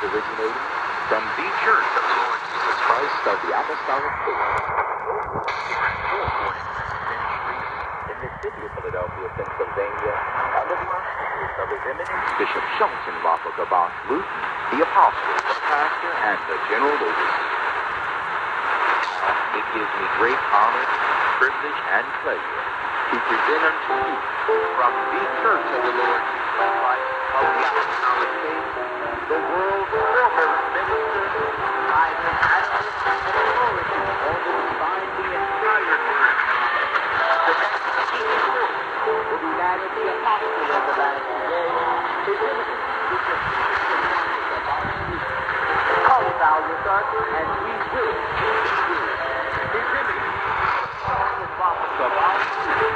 originating from the Church of the Lord Jesus Christ of the Apostolic Faith. In the city of Philadelphia, Pennsylvania, under the auspices of His Bishop Shelton Rocco Boss Luke, the Apostle, the Pastor, and the General Overseer. It gives me great honor, privilege, and pleasure to present unto you from the Church of the united the apostles of the last day to Call us out with us, and we will. We will. He really is the prophet of our